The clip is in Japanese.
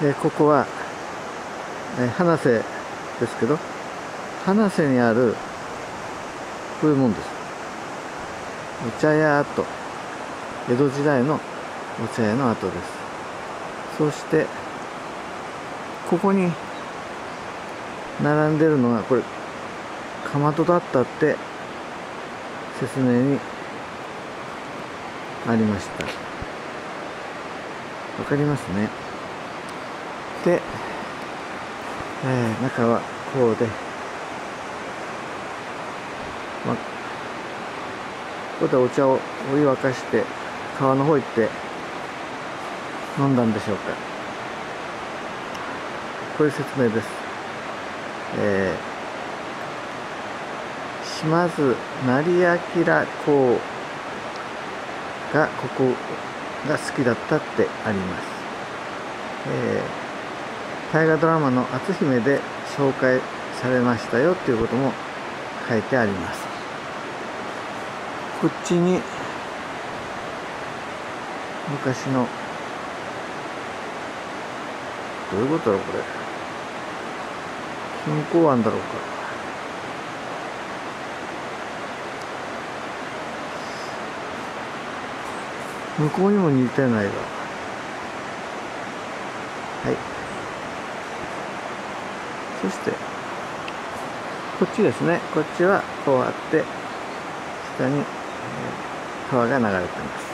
えここは、え花瀬ですけど花瀬にあるこういうもんです。お茶屋跡。江戸時代のお茶屋の跡です。そしてここに並んでるのがこれかまどだったって説明にありました。わかりますね。で、えー、中はこうで、まあ、ここでお茶をお湯沸かして川の方行って飲んだんでしょうか。こういう説明です。えー、島津成明公がここが好きだったってあります、えー、大河ドラマの「篤姫」で紹介されましたよっていうことも書いてあります。こっちに昔のどういうことだろうこれ？金港湾だろうか。向こうにも似てないがはい。そしてこっちですね。こっちはこうあって下に川が流れてます。